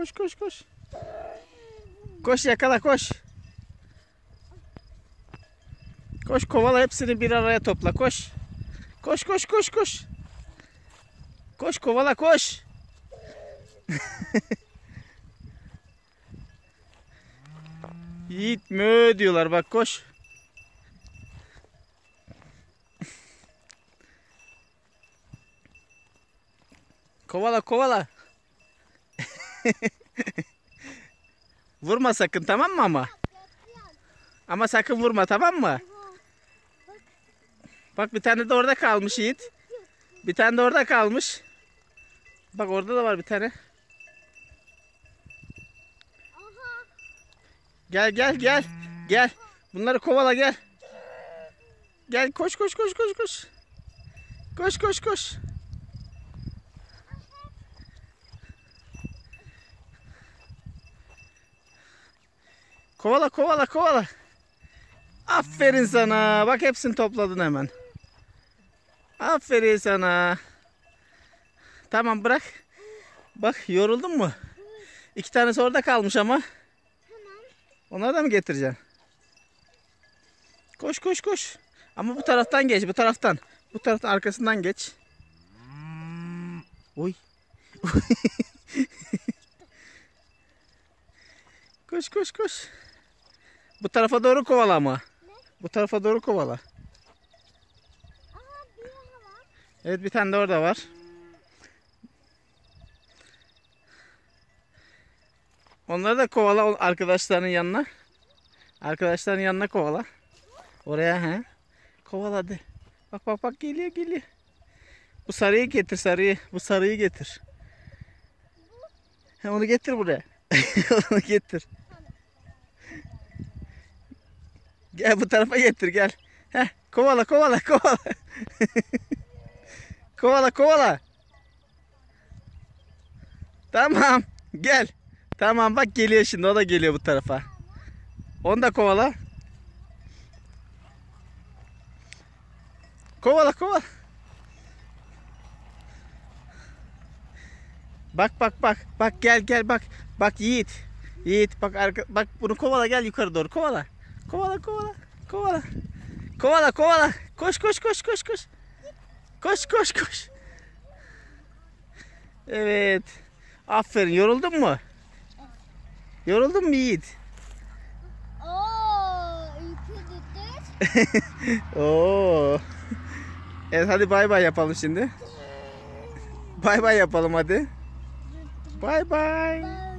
Koş koş koş. Koş yakala koş. Koş kovala hepsini bir araya topla koş. Koş koş koş koş. Koş kovala koş. Yiğit mö diyorlar bak koş. Kovala kovala. vurma sakın tamam mı ama? Ama sakın vurma tamam mı? Bak bir tane de orada kalmış Yiğit. Bir tane de orada kalmış. Bak orada da var bir tane. Gel gel gel. Gel. Bunları kovala gel. Gel koş koş koş koş koş. Koş koş koş. Kovala kovala kovala. Aferin sana. Bak hepsini topladın hemen. Aferin sana. Tamam bırak. Bak yoruldun mu? İki tanesi orada kalmış ama. Onları da mı getireceksin? Koş koş koş. Ama bu taraftan geç bu taraftan. Bu taraftan arkasından geç. Oy. koş koş koş. Bu tarafa doğru kovala ama. Bu tarafa doğru kovala. Evet bir tane de orada var. Onları da kovala o arkadaşların yanına. Arkadaşların yanına kovala. Oraya he. Kovala hadi. Bak bak bak geliyor geliyor. Bu sarıyı getir sarıyı. Bu sarıyı getir. Onu getir buraya. onu getir. Gel bu tarafa getir gel. Heh, kovala kovala kovala. kovala kovala. Tamam gel. Tamam bak geliyor şimdi o da geliyor bu tarafa. Onu da kovala. Kovala kovala. Bak bak bak bak gel gel bak bak Yiğit. Yiğit bak arka, bak bunu kovala gel yukarı doğru kovala. Kovala kovala kovala. Kovala kovala. Koş koş koş koş koş. Koş koş koş. Evet. Aferin yoruldun mu? Yoruldun mu Yiğit? Oo. Oo. Evet hadi bay bay yapalım şimdi. Bay bay yapalım hadi. Bay bay.